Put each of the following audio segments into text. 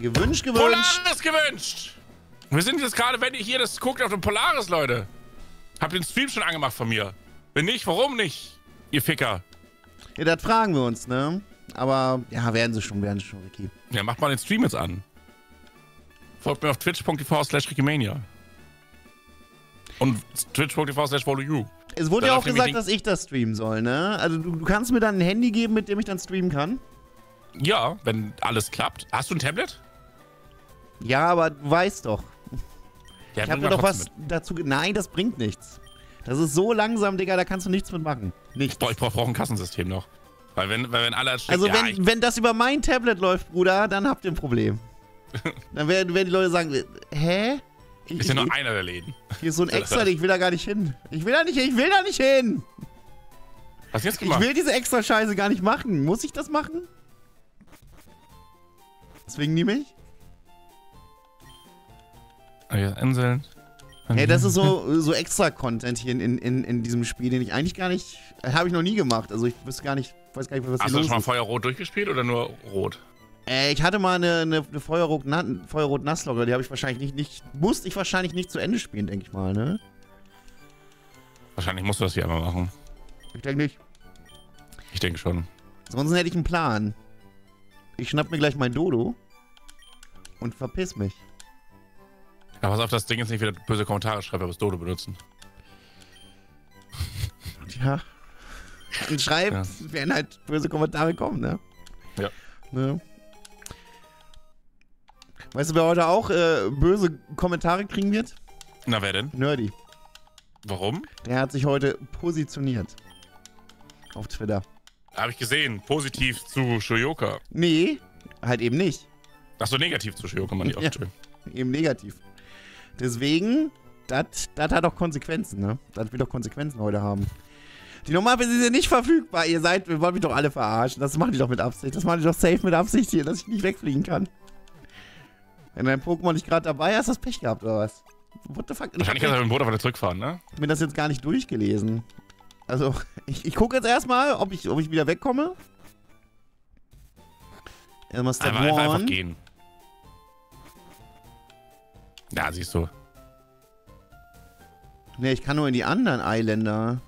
Gewünscht, gewünscht. Polaris gewünscht! Wir sind jetzt gerade, wenn ihr hier das guckt, auf dem Polaris, Leute. Habt den Stream schon angemacht von mir? Wenn nicht, warum nicht? Ihr Ficker. Ja, das fragen wir uns, ne? Aber, ja, werden sie schon, werden sie schon, Ricky. Ja, macht mal den Stream jetzt an. Folgt mir auf twitch.tv slash Rickimania. Und twitch.tv slash you. Es wurde Da ja auch gesagt, dass ich das streamen soll, ne? Also, du, du kannst mir dann ein Handy geben, mit dem ich dann streamen kann? Ja, wenn alles klappt. Hast du ein Tablet? Ja, aber du weißt doch. Ja, Ich habe dir mal doch was trotzdem dazu. Nein, das bringt nichts. Das ist so langsam, Digga, da kannst du nichts mitmachen. Nichts. Boah, ich brauche brauch ein Kassensystem noch. Weil wenn, weil wenn alle als Also, ja, wenn, ich, wenn das über mein Tablet läuft, Bruder, dann habt ihr ein Problem. dann werden, werden die Leute sagen: Hä? Ich, ist ja ich, nur einer der Läden. hier ist so ein extra, ich will da gar nicht hin. Ich will da nicht hin, ich will da nicht hin. Was jetzt Ich gemacht? will diese extra Scheiße gar nicht machen. Muss ich das machen? Deswegen nehme ich. Ja, Inseln. Hey, das ist so, so extra Content hier in, in, in diesem Spiel, den ich eigentlich gar nicht. Habe ich noch nie gemacht. Also ich wüsste gar nicht, weiß gar nicht, was Hast hier du los schon mal ist. Feuerrot durchgespielt oder nur Rot? Äh, ich hatte mal eine, eine, eine Feuerrot, Na, Feuerrot Nasslogger, die habe ich wahrscheinlich nicht, nicht. Musste ich wahrscheinlich nicht zu Ende spielen, denke ich mal, ne? Wahrscheinlich musst du das hier einmal machen. Ich denke nicht. Ich denke schon. Sonst hätte ich einen Plan. Ich schnapp mir gleich mein Dodo und verpiss mich. Ja, pass auf, das Ding jetzt nicht wieder böse Kommentare schreibt, aber das Dodo benutzen. Ja. Und schreibt, Ja. werden halt böse Kommentare kommen, ne? Ja. Ne? Weißt du, wer heute auch äh, böse Kommentare kriegen wird? Na, wer denn? Nerdy. Warum? Der hat sich heute positioniert. Auf Twitter. Habe ich gesehen. Positiv zu Shoyoka. Nee, halt eben nicht. Achso, negativ zu Shoyoka, man. Ja. Schön. Eben negativ. Deswegen, das hat auch Konsequenzen, ne? Das wird doch Konsequenzen heute haben. Die Normalversion sind nicht verfügbar. Ihr seid, wir wollen mich doch alle verarschen. Das machen die doch mit Absicht. Das machen die doch safe mit Absicht hier, dass ich nicht wegfliegen kann. Wenn dein Pokémon nicht gerade dabei ist, hast du das Pech gehabt, oder was? What the fuck? Ich Wahrscheinlich kannst du mit dem Boot auf zurückfahren, ne? mir das jetzt gar nicht durchgelesen. Also, ich, ich gucke jetzt erstmal, ob ich, ob ich wieder wegkomme. Erstmal Step Einfach, einfach, einfach gehen. Ja, siehst du. Nee, ich kann nur in die anderen Eiländer.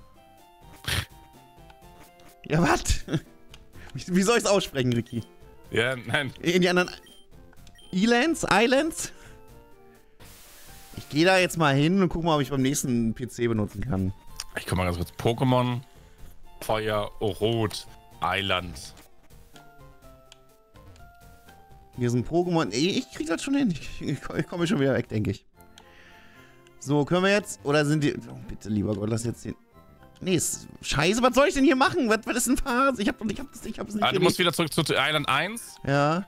Ja, was? Wie wie soll ich es aussprechen, Ricky? Ja, nein. In die anderen Islands? Islands? Ich gehe da jetzt mal hin und guck mal, ob ich beim nächsten PC benutzen kann. Ich guck mal ganz kurz. Pokémon, Feuer, Rot, Island. Hier ist ein Pokémon. Ich krieg das schon hin. Ich, ich, ich komme schon wieder weg, denke ich. So, können wir jetzt. Oder sind die. Oh, bitte, lieber Gott, lass jetzt den. Nee, ist, scheiße, was soll ich denn hier machen? Was, was ist denn Phase? Ich hab, ich hab das ich hab's nicht Ah, du musst wieder zurück zu Island 1 Ja.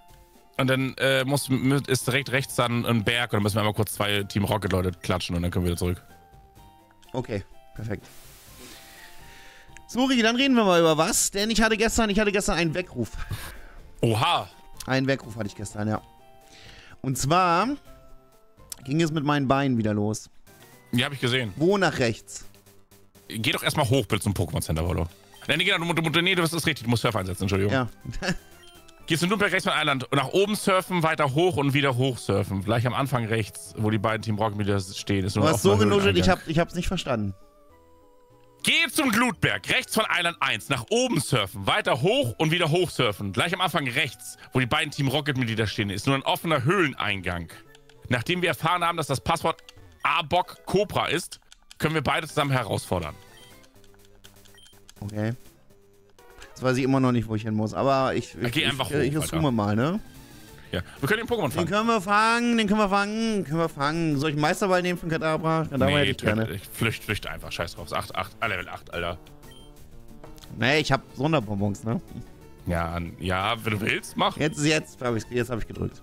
und dann äh, muss, ist direkt rechts dann ein Berg und dann müssen wir einmal kurz zwei Team Rocket Leute klatschen und dann können wir wieder zurück. Okay, perfekt. Ricky, dann reden wir mal über was. Denn ich hatte gestern, ich hatte gestern einen Weckruf. Oha! Einen Weckruf hatte ich gestern, ja. Und zwar ging es mit meinen Beinen wieder los. Die habe ich gesehen. Wo nach rechts? Geh doch erstmal hoch bitte zum Pokémon Center, Wallo. Nee, nee, genau, du, du, nee, das ist richtig, du musst Surfer einsetzen, Entschuldigung. Ja. Gehst du nur rechts von Island und nach oben surfen, weiter hoch und wieder hoch surfen. Gleich am Anfang rechts, wo die beiden Team Rocket wieder stehen. Ist Du hast so genuschelt, ich, hab, ich hab's nicht verstanden. Geh zum Glutberg, rechts von Island 1, nach oben surfen, weiter hoch und wieder hoch surfen. Gleich am Anfang rechts, wo die beiden Team Rocket-Mitglieder stehen, ist nur ein offener Höhleneingang. Nachdem wir erfahren haben, dass das Passwort Abok Cobra ist, können wir beide zusammen herausfordern. Okay. Jetzt weiß ich immer noch nicht, wo ich hin muss. Aber ich, ich, geh ich, einfach ich, hoch, ich mal, ne? Ja, wir können den Pokémon Den fangen. können wir fangen, den können wir fangen, den können wir fangen. Soll ich einen Meisterball nehmen von Kadabra? Kadabra hätte ich gerne. ich flücht, flücht einfach. Scheiß drauf. Ist 8, 8, ah, Level 8, Alter. Nee, ich hab Sonderbonbons, ne? Ja, ja, wenn du willst, mach. Jetzt, jetzt habe ich, jetzt hab ich gedrückt.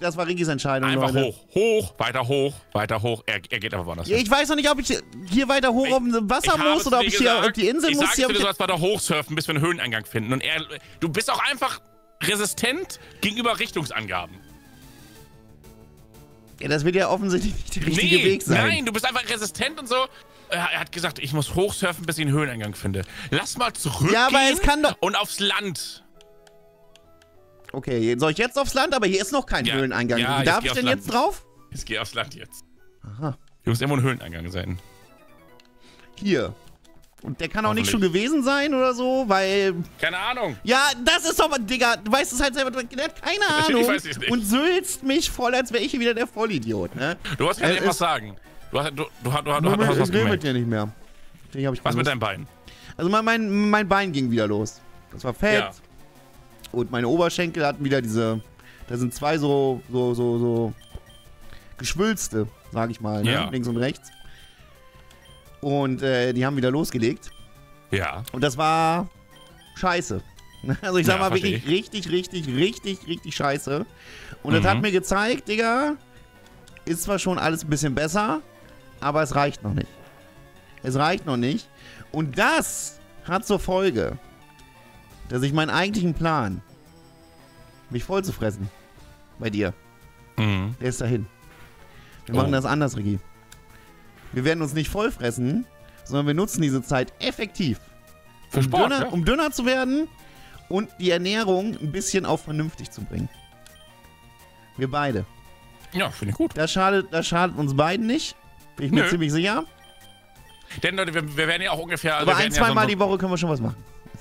Das war Rickys Entscheidung, Einfach Leute. hoch, hoch, weiter hoch, weiter hoch. Er, er geht einfach woanders Ja, hin. ich weiß noch nicht, ob ich hier weiter hoch Ich- auf dem Wasser muss oder ob ich hier gesagt, auf die Insel ich muss. sag's Hier, dir, du ich, sollst weiter hochsurfen, bis wir einen Höhleneingang finden. Und er, du bist auch einfach resistent gegenüber Richtungsangaben. ja, das wird ja offensichtlich nicht der richtige nee, Weg sein. nein, du bist einfach resistent und so. Er hat gesagt, ich muss hochsurfen, bis ich einen Höhleneingang finde. Lass mal zurückgehen Ja, aber es kann doch- und aufs Land. Okay, soll ich jetzt aufs Land? Aber hier ist noch kein Ja. Höhleneingang. Ja, darf ich denn Land. jetzt drauf? Ich gehe aufs Land jetzt. Aha. Hier muss irgendwo ein Höhleneingang sein. Hier. Und der kann auch nicht schon gewesen sein oder so, weil. Keine Ahnung. Ja, das ist doch mal, Digga, du weißt es halt selber, der hat keine Ahnung. weiß ich's nicht. Und sülzt mich voll, als wäre ich hier wieder der Vollidiot, ne? Du hast mir Äh, eben was es- sagen. Du hast, du, du, hast- du, hast- du, Moment, hast was ich will mit gemerkt. dir nicht mehr. Den hab ich Was mit deinem Bein? Also mein, mein, mein Bein ging wieder los. Das war fett. Ja. Und meine Oberschenkel hatten wieder diese. Da sind zwei so, so, so, so Geschwülste, sag ich mal, ne? Ja. links und rechts. Und äh, die haben wieder losgelegt. Ja. Und das war scheiße. Also ich sag Ja, mal wirklich richtig, richtig, richtig, richtig scheiße. Und das Mhm. hat mir gezeigt, Digga, ist zwar schon alles ein bisschen besser, aber es reicht noch nicht. Es reicht noch nicht. Und das hat zur Folge, dass ich meinen eigentlichen Plan, mich voll zu fressen, bei dir, Mhm. der ist dahin. Wir Oh. machen das anders, Rigi. Wir werden uns nicht vollfressen, sondern wir nutzen diese Zeit effektiv Für um, Sport, dünner, ja. um dünner zu werden und die Ernährung ein bisschen auf vernünftig zu bringen. Wir beide. Ja, finde ich gut. Das schadet, das schadet uns beiden nicht. Bin ich mir Nö. ziemlich sicher. Denn Leute, wir, wir werden ja auch ungefähr. Aber wir ein, werden ja zweimal so, die Woche können wir schon was machen.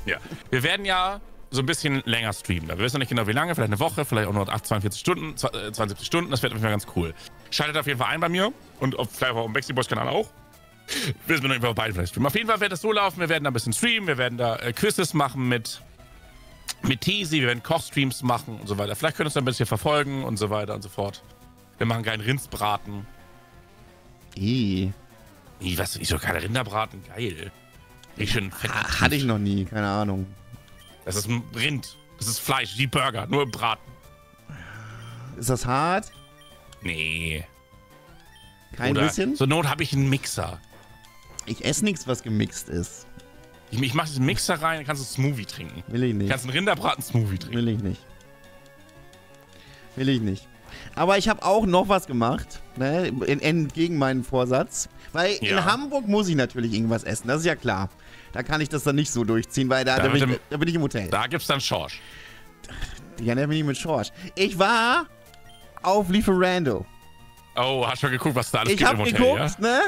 Ja. Wir werden ja so ein bisschen länger streamen. Wir wissen noch nicht genau wie lange, vielleicht eine Woche, vielleicht auch nur 8, 42 Stunden, zwa- äh, 72 Stunden. Das wird auf jeden Fall ganz cool. Schaltet auf jeden Fall ein bei mir und auf, vielleicht auch auf dem Backstreet Boys Kanal auch. Wissen wir noch wir beide vielleicht streamen. Auf jeden Fall wird das so laufen. Wir werden da ein bisschen streamen. Wir werden da äh, Quizzes machen mit, mit Teasy. Wir werden Kochstreams machen und so weiter. Vielleicht könnt ihr uns da ein bisschen verfolgen und so weiter und so fort. Wir machen geilen Rindsbraten. Ih, Ih, was? Ich soll keine Rinderbraten? Geil. Ich schön fett. ha- hatte ich noch nie, keine Ahnung. Das ist ein Rind. Das ist Fleisch, wie Burger, nur im Braten. Ist das hart? Nee. Kein Oder bisschen? Zur Not habe ich einen Mixer. Ich esse nichts, was gemixt ist. Ich, ich mache diesen Mixer rein, dann kannst du Smoothie trinken. Will ich nicht. kannst einen Rinderbraten-Smoothie trinken. Will ich nicht. Will ich nicht. Aber ich habe auch noch was gemacht, ne, in, entgegen meinem Vorsatz. Weil in Ja. Hamburg muss ich natürlich irgendwas essen, das ist ja klar. Da kann ich das dann nicht so durchziehen, weil da, Da da, bin, ich, da bin ich im Hotel. Da gibt's dann Schorsch. Ja, da bin ich mit Schorsch. Ich war auf Lieferando. Oh, hast schon geguckt, was da alles Ich gibt im Hotel, geguckt, ne?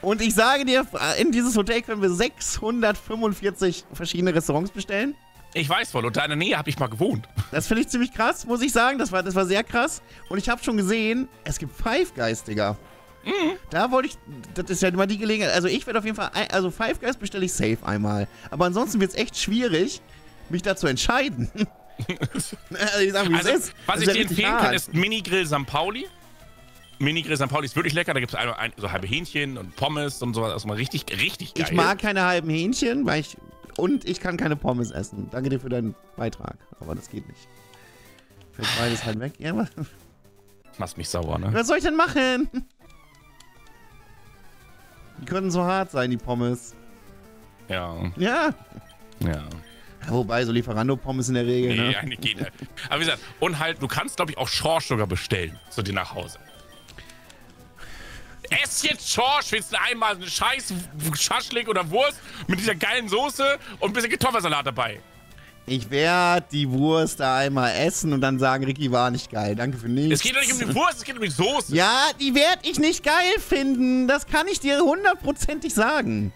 Und ich sage dir, in dieses Hotel können wir 645 verschiedene Restaurants bestellen. ja? Ich weiß wohl, und da in der Nähe habe ich mal gewohnt. Das finde ich ziemlich krass, muss ich sagen. Das war, das war sehr krass. Und ich habe schon gesehen, es gibt Five Guys, Digga. Mhm. Da wollte ich, das ist ja immer die Gelegenheit. Also ich werde auf jeden Fall, ein, also Five Guys bestelle ich safe einmal. Aber ansonsten wird es echt schwierig, mich da zu entscheiden. ich sag, wie Also, ist. was Das ich dir empfehlen hart. kann, ist Mini-Grill St. Pauli. Mini-Grill St. Pauli ist wirklich lecker. Da gibt es so halbe Hähnchen und Pommes und sowas. Das ist mal richtig, richtig geil. Ich mag keine halben Hähnchen, weil ich. Und ich kann keine Pommes essen. Danke dir für deinen Beitrag. Aber das geht nicht. Fällt beides halt weg. Ja, Machst mich sauer, ne? was soll ich denn machen? Die können so hart sein, die Pommes. Ja, Ja. ja. Wobei, so Lieferando-Pommes in der Regel, Nee, ne? eigentlich geht nicht. Aber wie gesagt, und halt, du kannst, glaube ich, auch Schorsch sogar bestellen zu dir nach Hause. Ess jetzt Schorsch, willst du einmal eine scheiß Schaschlik oder Wurst mit dieser geilen Soße und ein bisschen Kartoffelsalat dabei. Ich werde die Wurst da einmal essen und dann sagen, Ricky war nicht geil. Danke für nichts. Es geht doch nicht um die Wurst, es geht um die Soße. Ja, die werde ich nicht geil finden. Das kann ich dir hundertprozentig sagen.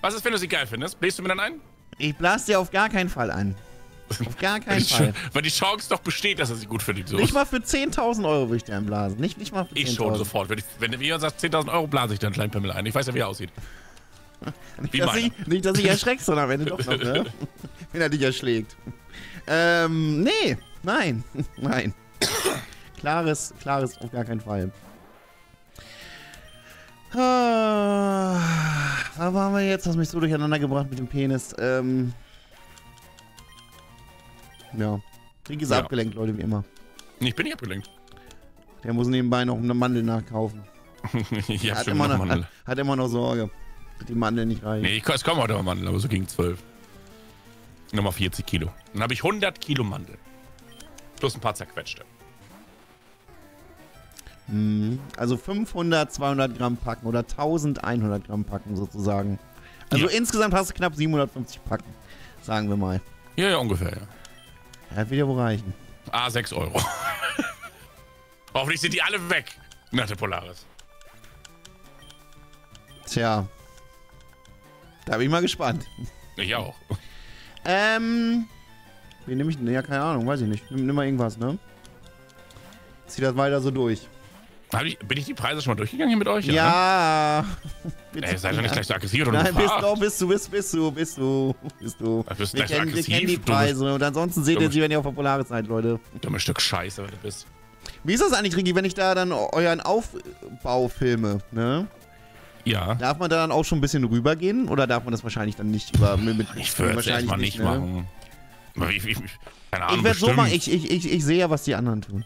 Was ist, wenn du sie geil findest? Bläst du mir dann ein? Ich blas dir auf gar keinen Fall an. Auf gar keinen Fall. weil die Chance doch besteht, dass er sie gut findet. die Nicht mal für 10.000 Euro würde ich dir einblasen. Nicht, nicht mal für 10.000. Ich schon sofort. Wenn, ich, wenn du mir sagst 10.000 Euro, blase ich einen kleinen Pimmel ein. Ich weiß ja, wie er aussieht. Nicht, Wie dass meiner. ich, nicht, dass ich erschreckst, sondern am Ende doch noch, ne? Wenn er dich erschlägt. Ähm, nee. Nein. Nein. Klares, klares auf gar keinen Fall. Ah, wo waren wir jetzt? Hast mich so durcheinander gebracht mit dem Penis. Ähm. Ja. Krieg ist Ja. abgelenkt, Leute, wie immer. Ich bin nicht abgelenkt. Der muss nebenbei noch eine Mandel nachkaufen. ich hat, immer noch hat, hat immer noch Sorge. dass Die Mandel nicht reichen. Nee, ich- es kommen heute mal Mandel, aber so gegen 12. Nochmal 40 Kilo. Dann habe ich 100 Kilo Mandel. Plus ein paar zerquetschte. Mhm. Also 500, 200 Gramm packen oder 1100 Gramm packen sozusagen. Also Ja. insgesamt hast du knapp 750 Packen, sagen wir mal. Ja, ja, ungefähr, ja. Ja, das wird ja wohl reichen. Ah, 6 Euro. Hoffentlich sind die alle weg nach der Polaris. Tja. Da bin ich mal gespannt. Ich auch. Ähm. Wie nehme ich denn? Ja, keine Ahnung, weiß ich nicht. Nimm, nimm mal irgendwas, ne? Zieh das weiter so durch. Ich, bin ich die Preise schon mal durchgegangen hier mit euch? Ja. Ne? Ey, seid doch nicht gleich so aggressiv oder Nein, du bist, oh, bist du, bist, bist du, bist du, bist du. Ach, bist kennen, wir aggressiv? kennen die Du Preise und ansonsten seht ihr sie, wenn ihr auf der Polaris seid, Leute. Dummes Stück Scheiße, was du bist. Wie ist das eigentlich, Rigi, wenn ich da dann euren Aufbau filme, ne? Ja. Darf man da dann auch schon ein bisschen rübergehen oder darf man das wahrscheinlich dann nicht über mit, mit Ich würde es erstmal nicht ne? machen. Ich, ich, ich, keine Ahnung, Ich werde so machen, ich, ich, ich, ich sehe ja, was die anderen tun.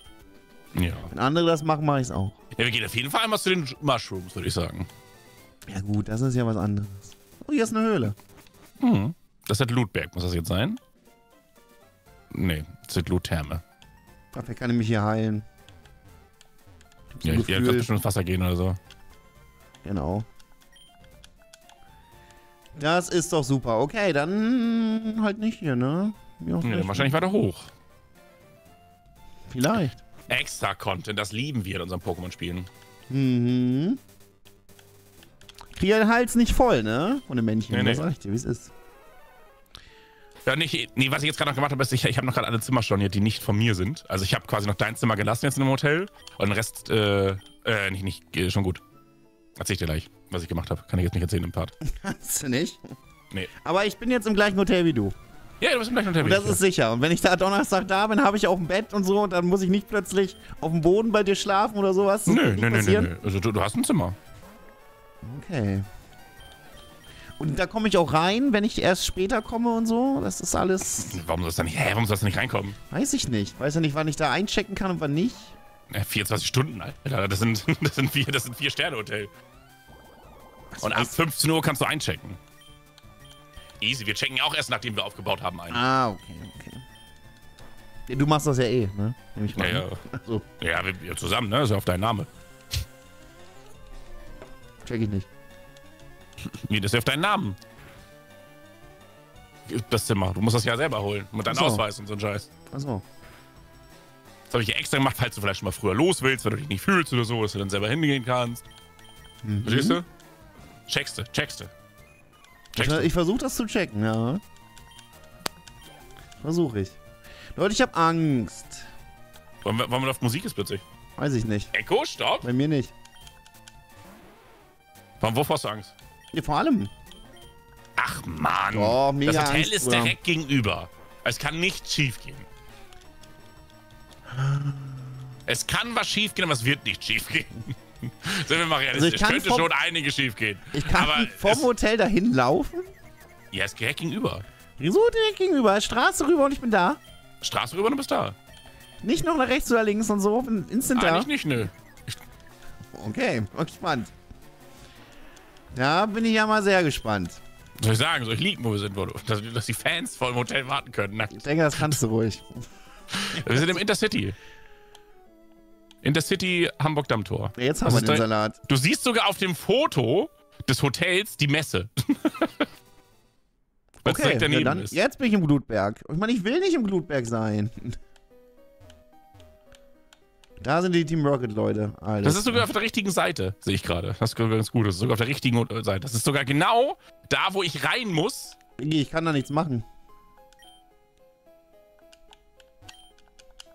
Ja. Wenn andere das machen, mache ich es auch. ja. Wir gehen auf jeden Fall einmal zu den Mushrooms, würde ich sagen. Ja gut, das ist ja was anderes. Oh, hier ist eine Höhle. Mhm. Das ist Lootberg, muss das jetzt sein? Nee, das ist Loottherme. Dafür kann ich mich hier heilen. Ja, ich werde bestimmt ins Wasser gehen oder so. Genau. Das ist doch super. Okay, dann halt nicht hier, ne? Auch Nee, wahrscheinlich weiter hoch. Vielleicht. Extra Content, das lieben wir in unseren Pokémon-Spielen. Mhm. Krieg den Hals nicht voll, ne? Dem Männchen. Nee, nee. Das sag ich dir, wie es ist. Ja, nicht, nee, was ich jetzt gerade noch gemacht habe, ist, ich, ich habe noch gerade alle Zimmer storniert, die nicht von mir sind. Also ich habe quasi noch dein Zimmer gelassen jetzt in dem Hotel und den Rest, äh, äh, nicht, nicht, äh, schon gut. Erzähl ich dir gleich, was ich gemacht habe. Kann ich jetzt nicht erzählen im Part. Kannst du nicht? Nee. Aber ich bin jetzt im gleichen Hotel wie du. Ja, du bist im gleichen Und Hotel. das ist sicher. Und wenn ich da Donnerstag da bin, habe ich auch ein Bett und so. Und dann muss ich nicht plötzlich auf dem Boden bei dir schlafen oder sowas. Das Nö, nö, nö, nö. Also du, du hast ein Zimmer. Okay. Und da komme ich auch rein, wenn ich erst später komme und so. Das ist alles. Warum sollst du da nicht, hä, warum sollst du nicht reinkommen? Weiß ich nicht. Weiß ja nicht, wann ich da einchecken kann und wann nicht. Ja, 24 Stunden, Alter. Das sind, das sind vier, das sind vier Sterne Hotel. Und ab 15 Uhr kannst du einchecken. Easy, wir checken auch erst, nachdem wir aufgebaut haben, ein. Ah, okay, okay. Ja, Du machst das ja eh, ne? Nehme ich mal. Ja, ja. So, Ja, wir, wir zusammen, ne? Das ist ja auf deinen Name. check ich nicht. Nee, das ist ja auf deinen Namen. Das Zimmer. Du musst das ja selber holen. Mit deinem so. Ausweis und so ein Scheiß. Achso. Das habe ich ja extra gemacht, falls du vielleicht schon mal früher los willst, wenn du dich nicht fühlst oder so, dass du dann selber hingehen kannst. Mhm. Verstehst du? Checkst du, checkst. Ich, versuche das zu checken, ja. Versuche ich. Leute, ich habe Angst. Wollen wir, wollen wir auf Musik ist plötzlich? Weiß ich nicht. Echo, stopp. Bei mir nicht. Warum, wovor hast du Angst? Ja, vor allem. Ach Mann. Oh, mega das Hotel Angst, ist direkt gegenüber. Es kann nichts schief gehen. Es kann was schief gehen, aber es wird nicht schief gehen. Sind wir mal realistisch. Also ich kann Könnte vom- schon einige schief gehen. Ich kann aber vom Hotel dahin laufen. Ja, es ist direkt gegenüber. So direkt gegenüber. Straße rüber und ich bin da. Straße rüber und du bist da. Nicht noch nach rechts oder links und so. Instant da. Eigentlich nicht, nö. Okay, bin gespannt. Da bin ich ja mal sehr gespannt. Soll ich sagen, soll ich liegen, wo wir sind, wo du, dass, dass die Fans vor dem Hotel warten können. Na, Ich denke, das kannst du ruhig. wir sind im Intercity. Intercity Hamburg-Dammtor. Jetzt Was haben wir ist den Salat. Du siehst sogar auf dem Foto des Hotels die Messe. Okay, ja, dann, ist. jetzt bin ich im Glutberg. Ich meine, ich will nicht im Glutberg sein. Da sind die Team Rocket Leute. Alles Das ist sogar auf der richtigen Seite, sehe ich gerade. Das ist sogar ganz gut. Das ist sogar auf der richtigen Seite. Das ist sogar genau da, wo ich rein muss. Ich kann da nichts machen.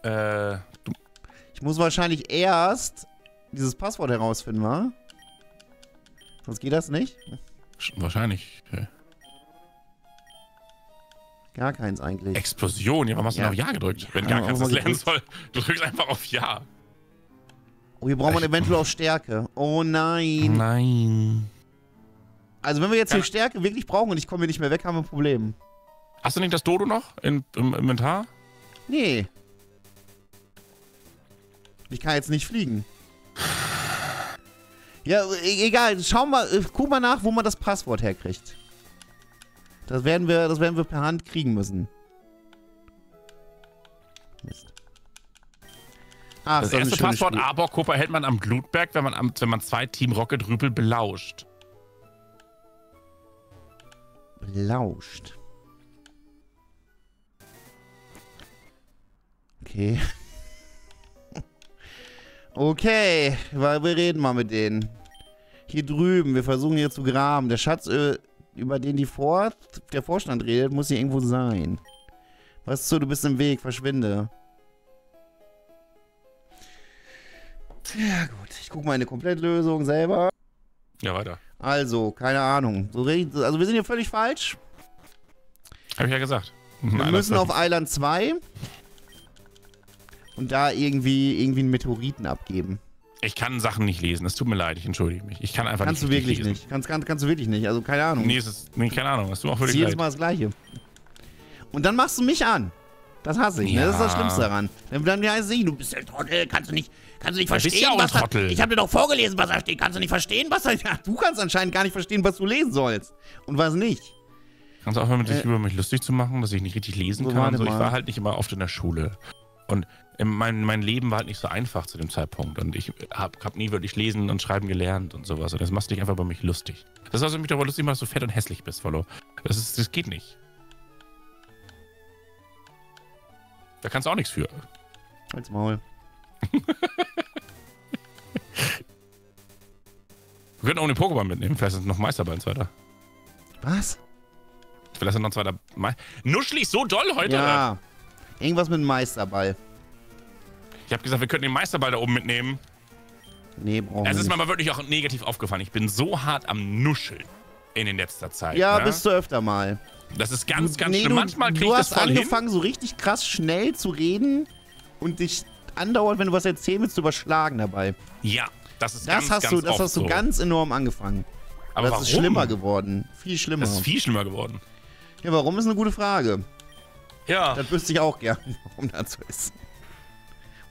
Äh, Ich muss wahrscheinlich erst dieses Passwort herausfinden, wa? Sonst geht das nicht. wahrscheinlich. äh, Gar keins eigentlich. Explosion. Ja, warum hast du Ja. denn auf Ja gedrückt? Wenn Ja, gar keins das lernen soll. Du drückst einfach auf Ja. Oh, hier braucht man eventuell auch Stärke. Oh nein. Nein. Also wenn wir jetzt hier. Stärke wirklich brauchen und ich komme hier nicht mehr weg, haben wir ein Problem. Hast du nicht das Dodo noch in, im Inventar? Nee. Ich kann jetzt nicht fliegen. Ja, e egal. Schau mal, äh, guck mal nach, wo man das Passwort herkriegt. Das werden wir, das werden wir per Hand kriegen müssen. Mist. Ach, Das ein erste Passwort Spiel. Arbor-Kuppe erhält man am Glutberg, wenn man, am, wenn man zwei Team Rocket Rüpel belauscht. Belauscht. Okay. Okay, weil wir reden mal mit denen. Hier drüben, wir versuchen hier zu graben. Der Schatz, äh, über den die Vor der Vorstand redet, muss hier irgendwo sein. Was so, du bist im Weg, verschwinde. Ja gut, ich gucke mal eine Komplettlösung selber. Ja, weiter. Also, keine Ahnung. So, also wir sind hier völlig falsch. Hab ich ja gesagt. Wir müssen auf Island 2 und da irgendwie, irgendwie einen Meteoriten abgeben. Ich kann Sachen nicht lesen. Es tut mir leid, ich entschuldige mich. Ich kann einfach Kannst du nicht wirklich lesen. nicht. Kannst, kannst, kannst du wirklich nicht. Also keine Ahnung. Nee, es ist, nee, keine Ahnung. Es tut auch wirklich jedes leid. Mal das Gleiche. Und dann machst du mich an. Das hasse ich. Ne? Das ist das Ja. Schlimmste daran. Dann, dann heißt es, du bist der Trottel, kannst du nicht, kannst du nicht Du bist verstehen, ja auch ein was da, Trottel. Ich habe dir doch vorgelesen, was da steht. Kannst du nicht verstehen, was da ja, Du kannst anscheinend gar nicht verstehen, was du lesen sollst. Und was nicht. Kannst du aufhören, mit dich Äh, über mich lustig zu machen, dass ich nicht richtig lesen so, kann? So. Ich war halt nicht immer oft in der Schule. Und mein, mein Leben war halt nicht so einfach zu dem Zeitpunkt. Und ich hab, hab nie wirklich lesen und schreiben gelernt und sowas. Und das machst du dich einfach über mich lustig. Das heißt, du mich darüber lustig dass du fett und hässlich bist, Follow. Das, ist, das geht nicht. Da kannst du auch nichts für. Halt's Maul. Wir können auch den Pokémon mitnehmen. Vielleicht sind noch Meisterball ein zweiter. Was? Vielleicht sind noch ein zweiter. Me Nuschelig so doll heute. Ja. Irgendwas mit Meisterball. Ich habe gesagt, wir könnten den Meisterball da oben mitnehmen. Nee, brauchen Es ist mir mal wirklich auch negativ aufgefallen. Ich bin so hart am Nuscheln in in letzter Zeit. Ja, ne? bist du öfter mal. Das ist ganz, Du- ganz nee, schlimm. Du, Manchmal krieg du ich das hast voll hin. angefangen, so richtig krass schnell zu reden und dich andauernd, wenn du was erzählen willst, zu überschlagen dabei. Ja, das ist Das ganz, hast ganz du, das hast du so. ganz enorm angefangen. Aber das warum? ist schlimmer geworden. Viel schlimmer. Das ist viel schlimmer geworden. ja, warum ist eine gute Frage. Ja. Das wüsste ich auch gern, warum das so ist.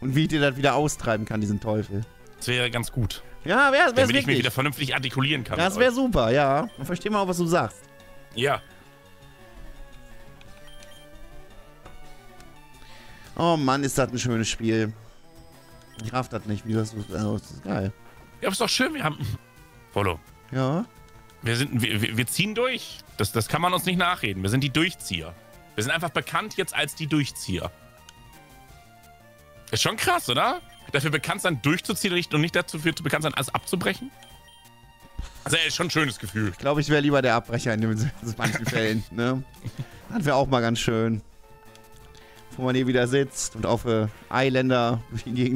Und wie ich dir das wieder austreiben kann, diesen Teufel. Das wäre ganz gut. Ja, wäre wär's Damit ich mich wieder vernünftig artikulieren kann. Das wäre super, ja. Dann verstehen wir auch, was du sagst. Ja. Oh Mann, ist das ein schönes Spiel. Ich raff das nicht, wie das so also, das ist geil. Ja, aber ist doch schön. Wir haben. Follow. Ja. Wir, sind, wir wir ziehen durch. Das, das kann man uns nicht nachreden. Wir sind die Durchzieher. Wir sind einfach bekannt jetzt als die Durchzieher. Ist schon krass, oder? Dafür bekannt sein, durchzuziehen und nicht- und nicht dafür bekannt sein, alles abzubrechen? Also, ist schon ein schönes Gefühl. Ich glaube, ich wäre lieber der Abbrecher in, dem, in manchen Fällen. Ne? Das wäre auch mal ganz schön. Wo man hier wieder sitzt und auf äh, Eiländer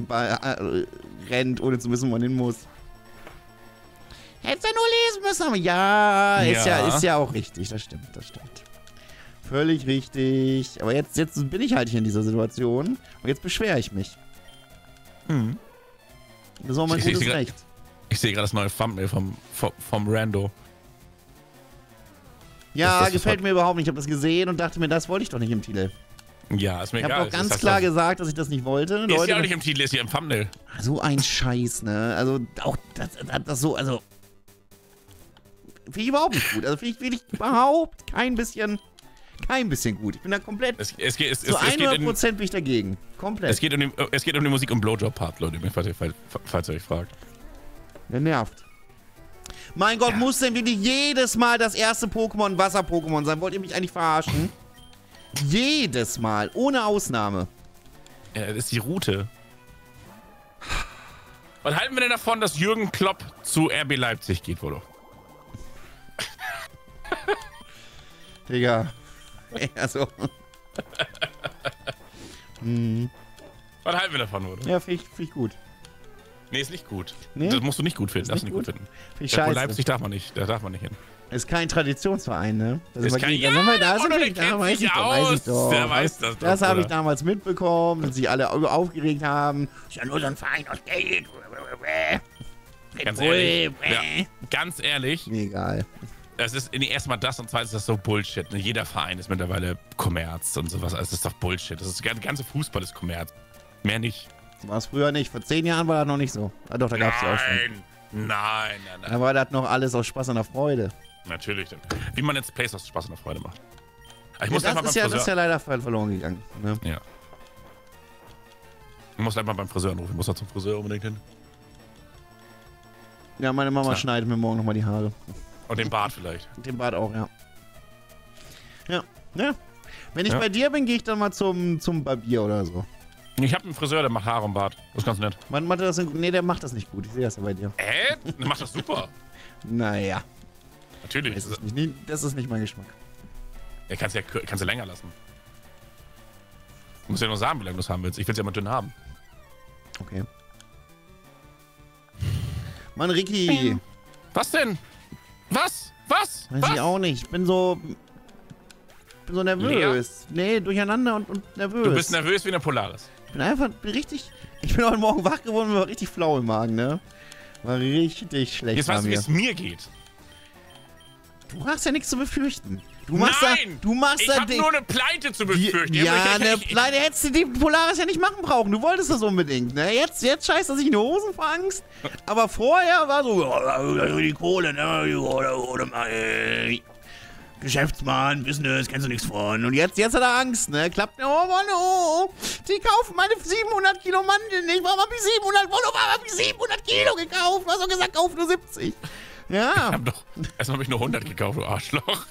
ba- äh, rennt, ohne zu wissen, wo man hin muss. Hättest du nur lesen müssen, aber ja, ist ja, Ja. ist ja auch richtig. Das stimmt, das stimmt. Völlig richtig. Aber jetzt, jetzt bin ich halt hier in dieser Situation und jetzt beschwere ich mich. Hm. Das ist auch mein Ich- ich- gutes ich- Recht. Ich sehe gerade das neue Thumbnail vom, vom, vom Rando. Ja, das ist gefällt halt- mir überhaupt nicht. Ich habe das gesehen und dachte mir, das wollte ich doch nicht im Titel. Ja, ist mir Ich habe egal. doch ganz ist das klar gesagt, dass ich das nicht wollte. Ist Leute, ja auch nicht im Titel, ist hier im Thumbnail. so ein Scheiß, ne? Also, auch das, das, das so, also. Finde ich überhaupt nicht gut. Also, finde ich wirklich überhaupt kein bisschen, kein bisschen gut. Ich bin da komplett, Es, es, es, zu es, es, geht in, 100% bin ich dagegen. Komplett. es, geht um die, es geht um die Musik und Blowjob-Part, Leute, falls ihr, falls, falls ihr euch fragt. Der nervt. Mein Gott, Ja. muss denn wirklich jedes Mal das erste Pokémon Wasser-Pokémon sein? Wollt ihr mich eigentlich verarschen? jedes Mal, ohne Ausnahme. Ja, das ist die Route. Was halten wir denn davon, dass Jürgen Klopp zu RB Leipzig geht, Volo? Digga. Also. hm. Was halten wir davon, Volo? Ja, finde ich, find ich gut. Nee, ist nicht gut. Nee? Das musst du nicht gut finden. Ist Darfst du nicht gut, gut? finden. Finde ich Ja. Leipzig darf man nicht. Da darf man nicht hin. Ist kein Traditionsverein, ne? Das Ist kein- Ja, da sind wir, da sind wir, da weiß ich doch, weiß ich aus. doch. Der weiß das doch, Das habe ich damals mitbekommen, dass sich alle au- aufgeregt haben. Ist ja nur so ein Verein aus Geld. Ganz ehrlich. Ja, ganz ehrlich, Mir egal. Das ist erstmal das und zweitens ist das so Bullshit. Ne? Jeder Verein ist mittlerweile Kommerz und sowas. Also das ist doch Bullshit. Das ist, der ganze Fußball ist Kommerz. Mehr nicht. War es früher nicht. Vor zehn Jahren war das noch nicht so. Ah, doch, da gab es ja auch schon. Nein, nein, nein. Da war das noch alles aus Spaß und der Freude. Natürlich. Wie man jetzt Plays aus Spaß und der Freude macht. Aber Ich Ja, muss das, ist ja, das ist ja leider ver- verloren gegangen. Ne? Ich muss einfach beim Friseur anrufen. Ich muss da zum Friseur unbedingt hin. Ja, meine Mama Klar. schneidet mir morgen nochmal die Haare. Und den Bart vielleicht. Den Bart auch, ja. Ja, ja. Wenn ich Ja. bei dir bin, gehe ich dann mal zum, zum Barbier oder so. Ich habe einen Friseur, der macht Haare im Bart. Das ist ganz nett. Man macht das, nee, der macht das nicht gut. Ich sehe das ja bei dir. Äh? Der macht das super. Naja, Natürlich. das ist nicht, das ist nicht mein Geschmack. Ja, kannst ja kannst du länger lassen. Du musst ja nur sagen, wie lange du es haben willst. Ich will es ja mal dünn haben. Okay. Mann, Ricky. Was denn? Was? Was? Weiß Was? ich auch nicht. Ich bin so. bin so nervös. Nee, durcheinander und, und nervös. Du bist nervös wie eine Polaris. Ich bin einfach bin richtig. Ich bin heute Morgen wach geworden und war richtig flau im Magen, ne? War richtig schlecht. Jetzt weißt du, wie es mir geht. Du hast ja nichts zu befürchten. Du machst Nein! Da, du machst ich habe die- nur eine Pleite zu die, befürchten. ja, ich, ne, ich, ich, leider hättest du die Polaris ja nicht machen brauchen. Du wolltest das unbedingt, ne? Jetzt, jetzt scheißt er sich in die Hosen vor Angst. Aber vorher war so, ja, die Kohle, ne? Die ey. Geschäftsmann, Business, kennst du nichts von. Und jetzt, jetzt hat er Angst, ne? Klappt, oh Mann, oh. Die kaufen meine 700 Kilo Mandeln nicht. Warum hab ich 700, warum hab ich 700 Kilo gekauft? Du hast doch gesagt, kauf nur 70. Ja, hab doch. Erstmal habe ich nur 100 gekauft, du Arschloch.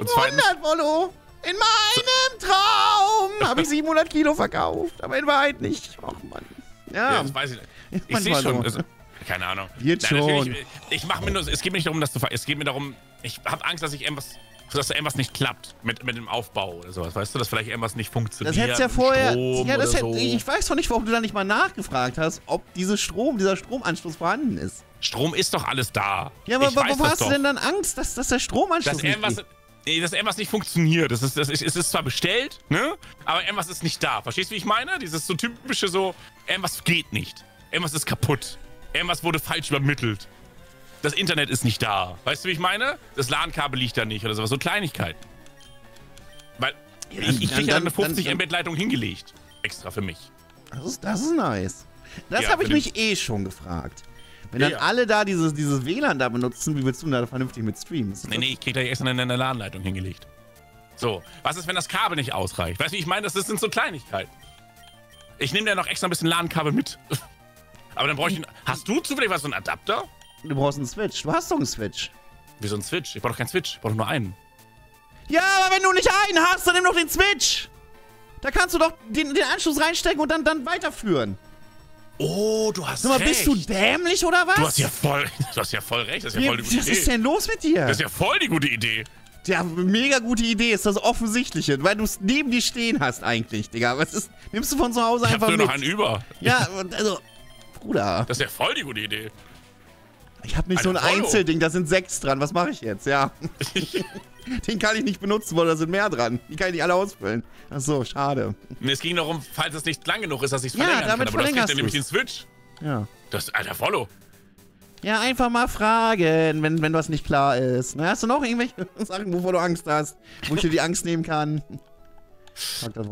Und zweitens- 700, Wollo. In meinem Traum habe ich 700 Kilo verkauft, aber in Wahrheit nicht. Ach Mann. Ja, Ja, das weiß ich nicht. Ich sehe schon. so. Also, keine Ahnung. Wird Nein, schon. natürlich, Ich mache mir nur. Es geht mir nicht darum, dass du. Es geht mir darum. Ich habe Angst, dass ich irgendwas. Dass irgendwas nicht klappt mit, mit dem Aufbau oder sowas. Weißt du, dass vielleicht irgendwas nicht funktioniert. das hättest ja vorher. Strom Ja, das hätte, so. Ich weiß doch nicht, warum du da nicht mal nachgefragt hast, ob diese Strom, dieser Stromanschluss vorhanden ist. Strom ist doch alles da. Ja, aber ich warum hast doch. du denn dann Angst, dass, dass der Stromanschluss dass nicht irgendwas, nee, dass irgendwas nicht funktioniert. Das ist, das ist, es ist zwar bestellt, ne? Aber irgendwas ist nicht da. Verstehst du, wie ich meine? Dieses so typische so, irgendwas geht nicht. Irgendwas ist kaputt. Irgendwas wurde falsch übermittelt. Das Internet ist nicht da. Weißt du, wie ich meine? Das LAN-Kabel liegt da nicht oder sowas. So Kleinigkeiten. Weil Ja, ich, ich dann- krieg ja dann- eine 50 dann- Mbit-Leitung hingelegt. Extra für mich. Das ist, das ist nice. Das Ja, habe ich mich eh schon gefragt. Wenn dann ja. alle da dieses, dieses WLAN da benutzen, wie willst du denn da vernünftig mit ist Nee, nee, ich krieg da extra eine, eine LAN-Leitung hingelegt. So, was ist, wenn das Kabel nicht ausreicht? Weißt du, ich meine? Das, das sind so Kleinigkeiten. Ich nehme da noch extra ein bisschen LAN-Kabel mit. Aber dann brauche ich. einen- Hast du zufällig was, so einen Adapter? Du brauchst einen Switch. Du hast doch einen Switch. Wie so ein Switch? Ich brauche doch keinen Switch. Ich brauche nur einen. Ja, aber wenn du nicht einen hast, dann nimm doch den Switch. Da kannst du doch den, den Anschluss reinstecken und dann, dann weiterführen. Oh, du hast Sag mal, recht. bist du dämlich oder was? Du hast ja voll, du hast ja voll recht. Das ist ja voll die gute was Idee. ist denn los mit dir? das ist ja voll die gute Idee. Ja, mega gute Idee ist das Offensichtliche, weil du es neben dir stehen hast eigentlich, Digga. Was ist, nimmst du von zu Hause Ich einfach nur mit? noch einen über. ja, also, Bruder, Das ist ja voll die gute Idee. Ich habe nicht so ein Alter, Follow. Einzelding, da sind sechs dran. Was mache ich jetzt? Ja, den kann ich nicht benutzen, weil da sind mehr dran. Die kann ich nicht alle ausfüllen. Ach so, schade. Nee, es ging darum, falls es nicht lang genug ist, dass ich es Ja, verlängern damit kann. Aber das kriegt nämlich den. Switch. Ja. Das, alter, Follow. Ja, einfach mal fragen, wenn, wenn was nicht klar ist. Na, hast du noch irgendwelche Sachen, wovor du Angst hast? Wo ich dir die Angst nehmen kann?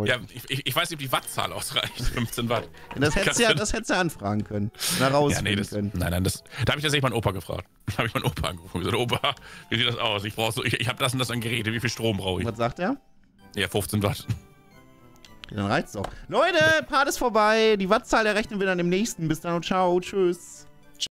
Ja, ich, ich, weiß nicht, ob die Wattzahl ausreicht. 15 Watt. das hättest du ja, das hättest du anfragen können. Na, Ja, rausfinden nee, das, können. nein, nein, das, da habe ich tatsächlich meinen Opa gefragt. Da habe ich meinen Opa angerufen und gesagt, Opa, wie sieht das aus? Ich brauche so, ich, ich habe das und das an Geräte, wie viel Strom brauche ich? Was sagt er? Ja, 15 Watt. Dann reicht's doch. Leute, Part ist vorbei. Die Wattzahl errechnen wir dann im nächsten. Bis dann und ciao. Tschüss.